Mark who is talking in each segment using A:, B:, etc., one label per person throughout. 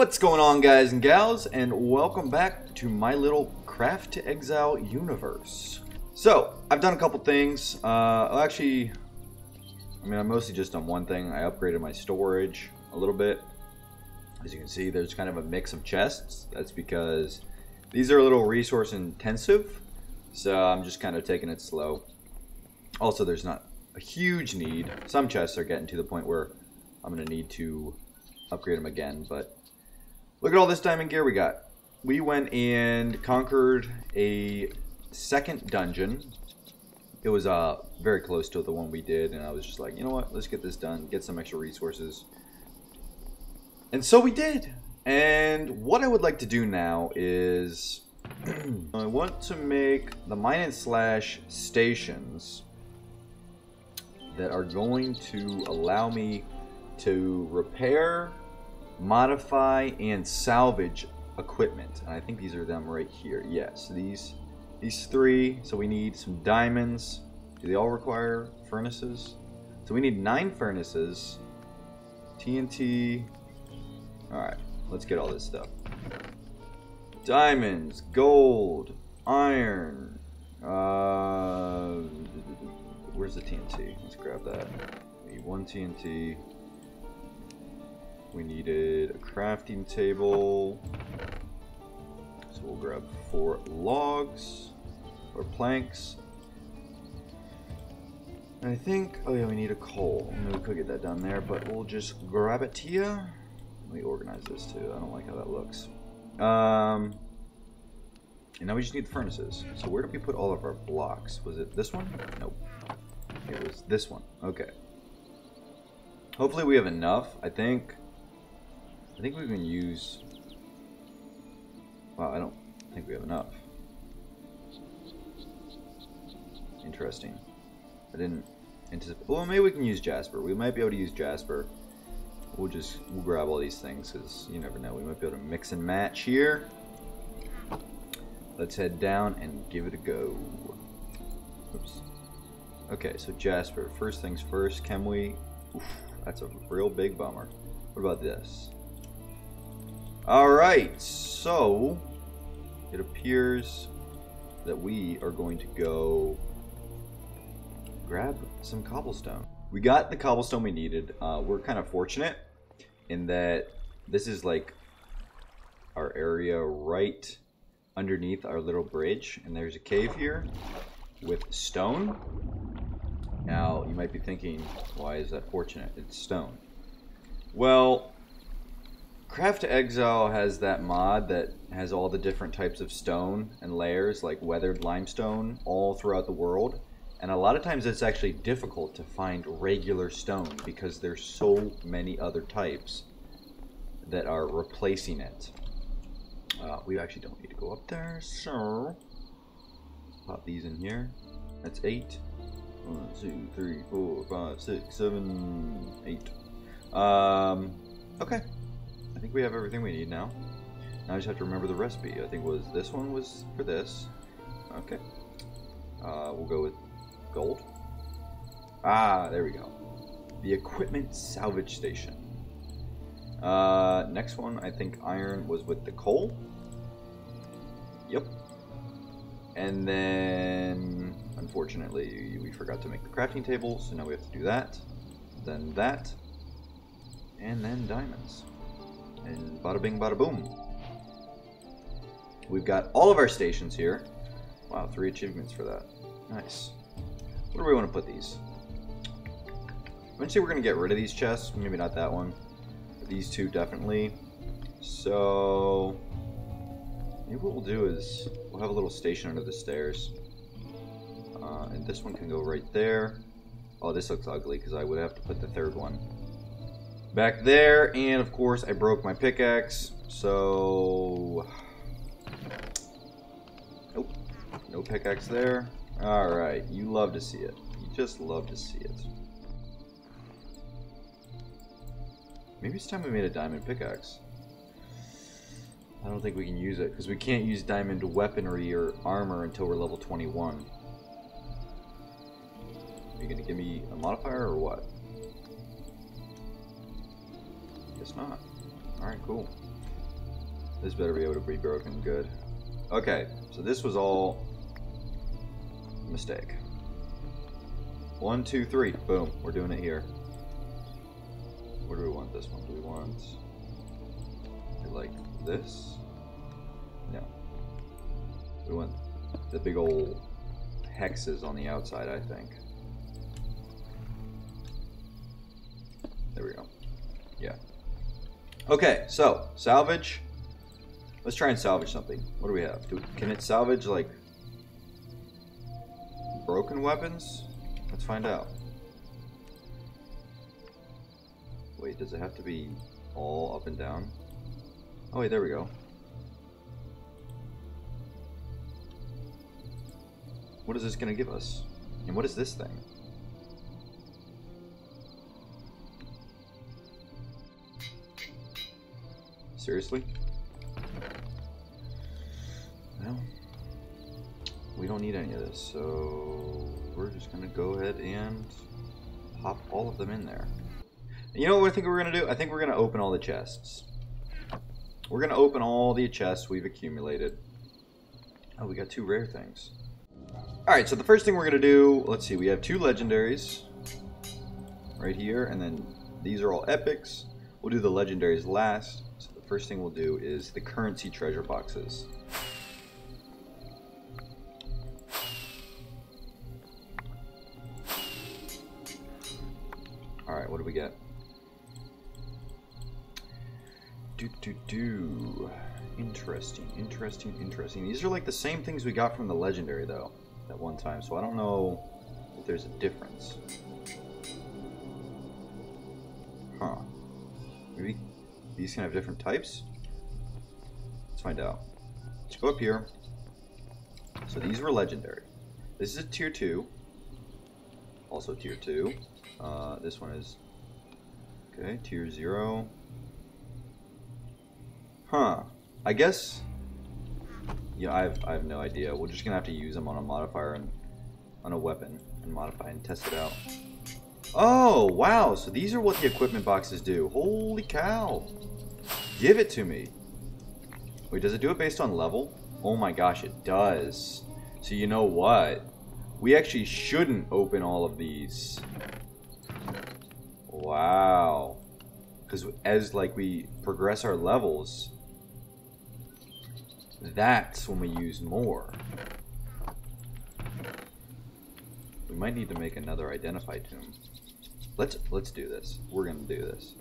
A: What's going on guys and gals and welcome back to my little Craft to Exile universe. So, I've done a couple things. Uh, actually, I mean, I've mostly just done one thing. I upgraded my storage a little bit. As you can see, there's kind of a mix of chests. That's because these are a little resource intensive. So I'm just kind of taking it slow. Also, there's not a huge need. Some chests are getting to the point where I'm going to need to upgrade them again. But look at all this diamond gear we got. We went and conquered a second dungeon. It was uh, very close to the one we did. And I was just like, you know what? Let's get this done. Get some extra resources. And so we did. And what I would like to do now is... I want to make the mine and slash stations that are going to allow me to repair, modify, and salvage equipment. And I think these are them right here. Yes, these these three. So we need some diamonds. Do they all require furnaces? So we need nine furnaces. TNT. Alright, let's get all this stuff. Diamonds, gold, iron. Uh, where's the TNT? Let's grab that. One TNT. We needed a crafting table. So we'll grab four logs or planks. And I think, oh yeah, we need a coal. We could get that down there, but we'll just grab it here. Let me organize this too. I don't like how that looks. Um, and now we just need the furnaces. So where did we put all of our blocks? Was it this one? Nope. It was this one. Okay. Hopefully we have enough. I think. I think we can use. Wow, I don't think we have enough. Interesting. I didn't anticipate. Well, maybe we can use Jasper. We might be able to use Jasper. We'll just we'll grab all these things because you never know. We might be able to mix and match here. Let's head down and give it a go. Oops. Okay, so Jasper. First things first. Can we? Oof, that's a real big bummer. What about this? All right. So it appears that we are going to go grab some cobblestone. We got the cobblestone we needed. Uh, we're kind of fortunate in that this is like our area right underneath our little bridge. And there's a cave here with stone. Now, you might be thinking, why is that fortunate? It's stone. Well, Craft Exile has that mod that has all the different types of stone and layers, like weathered limestone, all throughout the world. And a lot of times it's actually difficult to find regular stone because there's so many other types that are replacing it. Uh, we actually don't need to go up there, so pop these in here. That's eight. One, two, three, four, five, six, seven, eight. Um, okay. I think we have everything we need now. Now I just have to remember the recipe. I think was this one was for this. Okay. Uh, we'll go with gold. Ah, there we go. The equipment salvage station. Uh, next one, I think iron was with the coal. Yep. And then, unfortunately, we forgot to make the crafting table, so now we have to do that. Then that. And then diamonds. And bada bing, bada boom. We've got all of our stations here. Wow, three achievements for that. Nice. Where do we want to put these? Eventually we're going to get rid of these chests. Maybe not that one. But these two definitely. So... Maybe what we'll do is we'll have a little station under the stairs. Uh, and this one can go right there. Oh, this looks ugly because I would have to put the third one back there. And of course I broke my pickaxe. So... Nope. No pickaxe there. Alright, you love to see it. You just love to see it. Maybe it's time we made a diamond pickaxe. I don't think we can use it, because we can't use diamond weaponry or armor until we're level 21. Are you going to give me a modifier or what? Guess not. Alright, cool. This better be able to be broken good. Okay, so this was all mistake. One, two, three. Boom. We're doing it here. Where do we want this one? Do we want it like this? No. We want the big old hexes on the outside, I think. There we go. Yeah. Okay, so salvage. Let's try and salvage something. What do we have? Do, can it salvage like broken weapons? Let's find out. Wait, does it have to be all up and down? Oh wait, there we go. What is this gonna give us? And what is this thing? Seriously? Well, we don't need any of this, so we're just gonna go ahead and pop all of them in there. You know what I think we're gonna do? I think we're gonna open all the chests. We're gonna open all the chests we've accumulated. Oh, we got two rare things. Alright, so the first thing we're gonna do, let's see, we have two legendaries right here, and then these are all epics. We'll do the legendaries last. First thing we'll do is the currency treasure boxes. Alright, what do we get? Do do do. Interesting, interesting, interesting. These are like the same things we got from the legendary though, at one time, so I don't know if there's a difference. Huh. Maybe these can have different types? Let's find out. Let's go up here. So these were legendary. This is a tier 2. Also tier 2. Uh, this one is... Okay, tier 0. Huh. I guess... Yeah, I have, I have no idea. We're just gonna have to use them on a modifier and on a weapon and modify and test it out. Oh, wow. So these are what the equipment boxes do. Holy cow. Give it to me. Wait, does it do it based on level? Oh my gosh, it does. So you know what? We actually shouldn't open all of these. Wow. Because as like we progress our levels, that's when we use more. We might need to make another identify tome. Let's let's do this. We're gonna do this.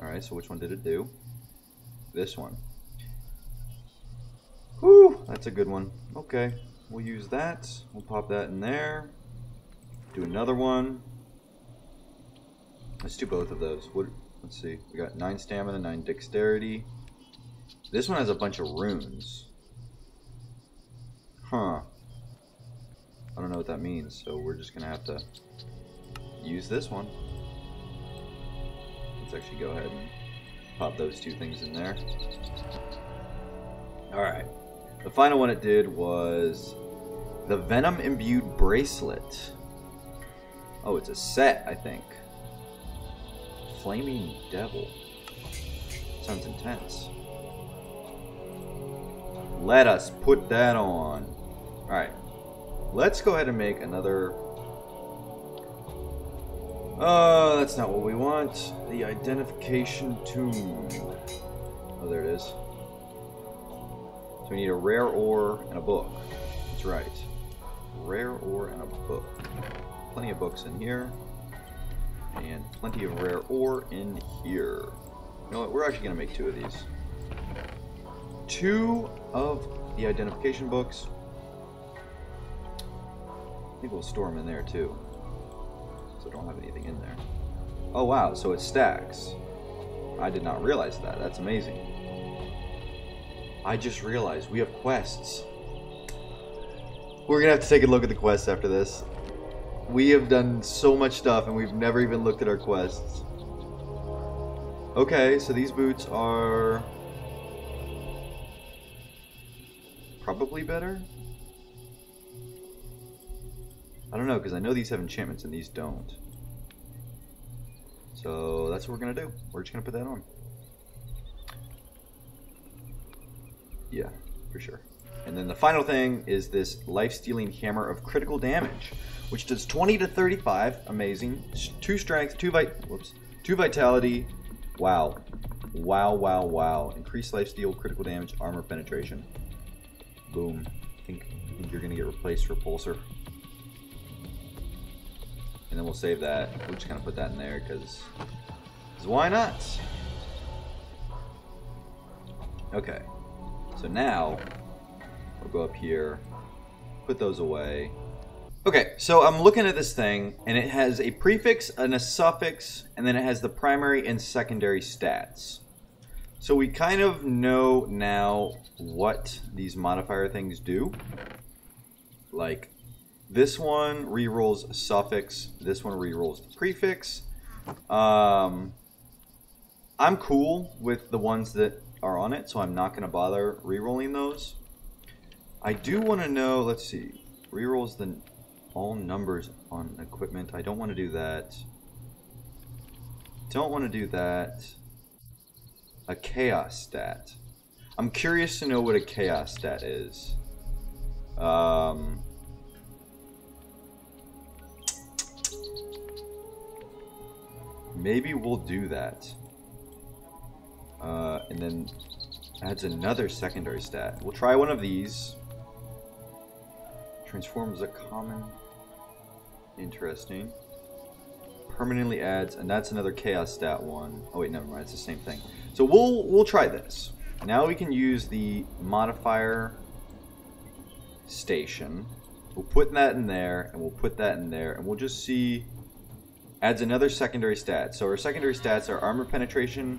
A: Alright, so which one did it do? This one. Whew, that's a good one. Okay, we'll use that. We'll pop that in there. Do another one. Let's do both of those. What? Let's see. We got 9 stamina, 9 dexterity. This one has a bunch of runes. Huh. I don't know what that means, so we're just going to have to use this one. Let's actually go ahead and pop those two things in there. Alright. The final one it did was the Venom Imbued Bracelet. Oh, it's a set, I think. Flaming Devil. Sounds intense. Let us put that on. Alright. Let's go ahead and make another uh, that's not what we want. The identification tome. Oh, there it is. So we need a rare ore and a book. That's right. Rare ore and a book. Plenty of books in here. And plenty of rare ore in here. You know what? We're actually going to make two of these. Two of the identification books. I think we'll store them in there too so I don't have anything in there. Oh wow, so it stacks. I did not realize that. That's amazing. I just realized we have quests. We're gonna have to take a look at the quests after this. We have done so much stuff and we've never even looked at our quests. Okay, so these boots are probably better. I don't know, because I know these have enchantments and these don't. So that's what we're going to do. We're just going to put that on. Yeah, for sure. And then the final thing is this life-stealing hammer of critical damage, which does 20 to 35. Amazing. Two strength, two vit, whoops, two vitality. Wow, wow, wow, wow. Increased life steal, critical damage, armor penetration. Boom. I think, I think you're gonna get replaced for Pulsar. And then we'll save that. We'll just kind of put that in there because, why not? Okay. So now we'll go up here, put those away. Okay, so I'm looking at this thing, and it has a prefix and a suffix, and then it has the primary and secondary stats. So we kind of know now what these modifier things do. Like, this one rerolls suffix, this one rerolls prefix. Um, I'm cool with the ones that are on it, so I'm not going to bother rerolling those. I do want to know, let's see, rerolls the all numbers on equipment. I don't want to do that. Don't want to do that. A chaos stat. I'm curious to know what a chaos stat is. Um, maybe we'll do that. Uh, and then adds another secondary stat. We'll try one of these. Transforms a common. Interesting. Permanently adds, and that's another chaos stat one. Oh wait, never mind. It's the same thing. So we'll we'll try this. Now we can use the modifier station. We'll put that in there, and we'll put that in there, and we'll just see. Adds another secondary stat. So our secondary stats are armor penetration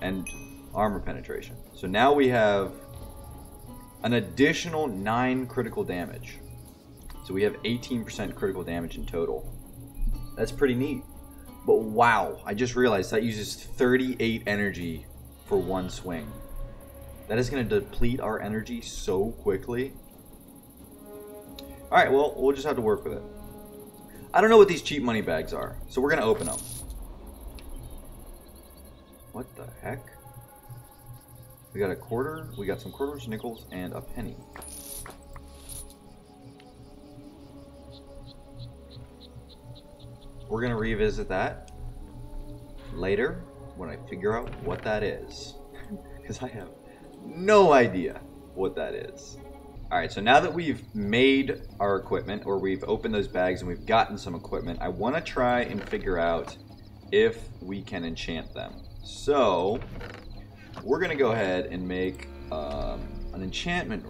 A: and armor penetration. So now we have an additional 9 critical damage. So we have 18% critical damage in total. That's pretty neat. But wow, I just realized that uses 38 energy for one swing. That is going to deplete our energy so quickly. Alright, well, we'll just have to work with it. I don't know what these cheap money bags are, so we're going to open them. What the heck? We got a quarter, we got some quarters, nickels, and a penny. We're going to revisit that later when I figure out what that is. Because I have no idea what that is. Alright, so now that we've made our equipment, or we've opened those bags and we've gotten some equipment, I want to try and figure out if we can enchant them. So, we're going to go ahead and make um, an enchantment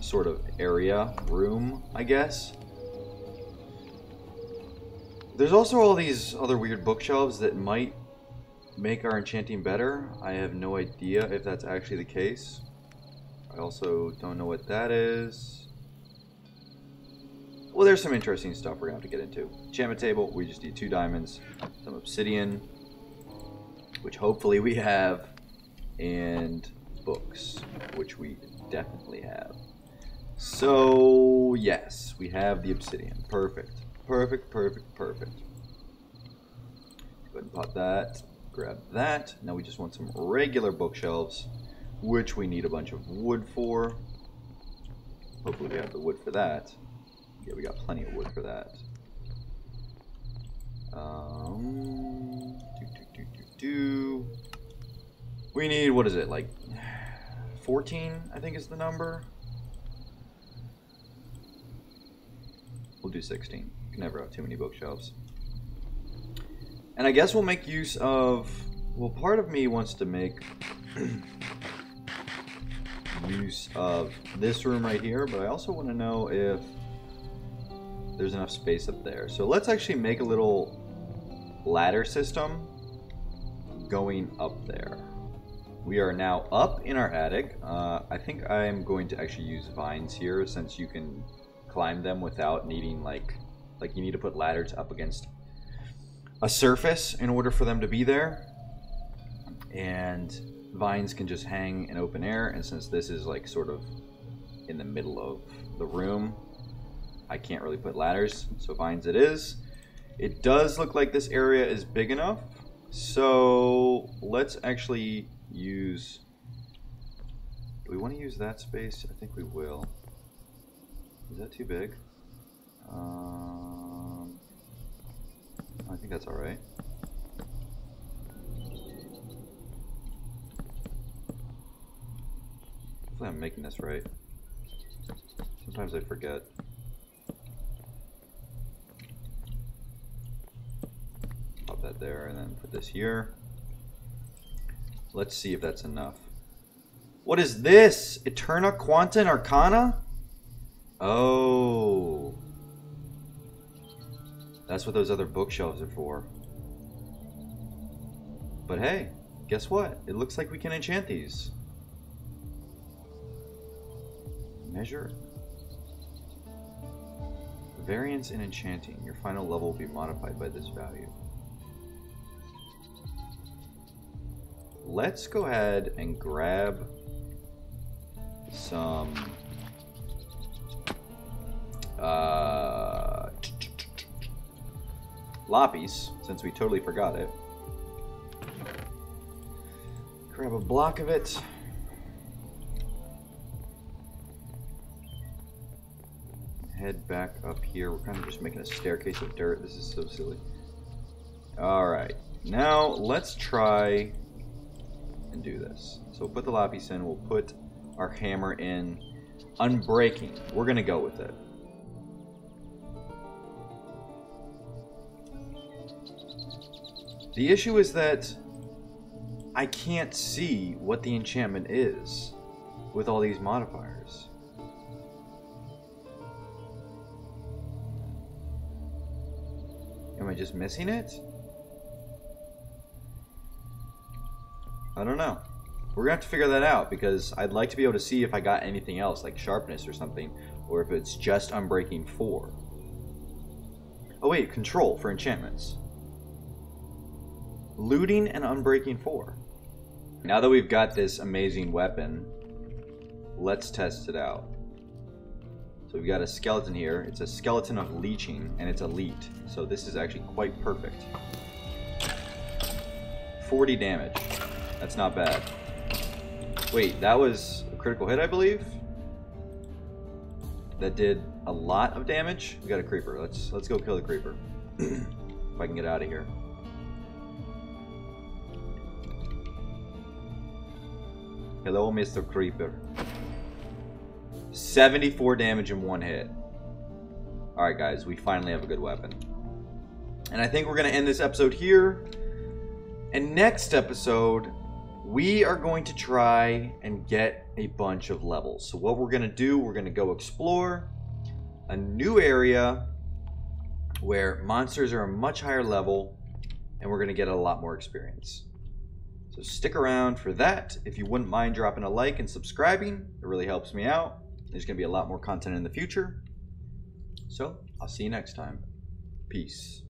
A: sort of area, room, I guess. There's also all these other weird bookshelves that might make our enchanting better. I have no idea if that's actually the case. I also don't know what that is. Well, there's some interesting stuff we're going to have to get into. Enchantment table, we just need two diamonds, some obsidian, which hopefully we have, and books, which we definitely have. So, yes, we have the obsidian. Perfect. Perfect, perfect, perfect. Go ahead and pop that. Grab that. Now we just want some regular bookshelves, which we need a bunch of wood for. Hopefully we have the wood for that. Yeah, we got plenty of wood for that. Um, do, do, do. We need, what is it, like 14, I think is the number. We'll do 16. You can never have too many bookshelves. And I guess we'll make use of, well, part of me wants to make use of this room right here, but I also want to know if there's enough space up there. So let's actually make a little ladder system going up there. We are now up in our attic. Uh, I think I'm going to actually use vines here since you can climb them without needing like, like you need to put ladders up against a surface in order for them to be there. And vines can just hang in open air and since this is like sort of in the middle of the room, I can't really put ladders, so vines it is. It does look like this area is big enough, so let's actually use... we want to use that space, I think we will. Is that too big? Um, I think that's alright. Hopefully I'm making this right. Sometimes I forget. Pop that there and then put this here. Let's see if that's enough. What is this? Eterna Quanta and Arcana? Oh. That's what those other bookshelves are for. But hey, guess what? It looks like we can enchant these. Measure variance in enchanting. Your final level will be modified by this value. Let's go ahead and grab some uh, Lapis, since we totally forgot it. Grab a block of it. Head back up here. We're kind of just making a staircase of dirt. This is so silly. Alright. Now, let's try and do this. So we'll put the lapis in. We'll put our hammer in. Unbreaking. We're going to go with it. The issue is that I can't see what the enchantment is with all these modifiers. Missing it? I don't know. We're gonna have to figure that out because I'd like to be able to see if I got anything else like sharpness or something or if it's just unbreaking 4. Oh wait, control for enchantments. Looting and Unbreaking 4. Now that we've got this amazing weapon, let's test it out. So we've got a skeleton here. It's a skeleton of leeching, and it's elite. So this is actually quite perfect. 40 damage. That's not bad. Wait, that was a critical hit, I believe? That did a lot of damage? We got a creeper. Let's let's go kill the creeper. if I can get out of here. Hello, Mr. Creeper. 74 damage in one hit. Alright, guys, we finally have a good weapon. And I think we're going to end this episode here. And next episode, we are going to try and get a bunch of levels. So, what we're going to do, we're going to go explore a new area where monsters are a much higher level and we're going to get a lot more experience. So stick around for that. If you wouldn't mind dropping a like and subscribing, it really helps me out. There's going to be a lot more content in the future. So I'll see you next time. Peace.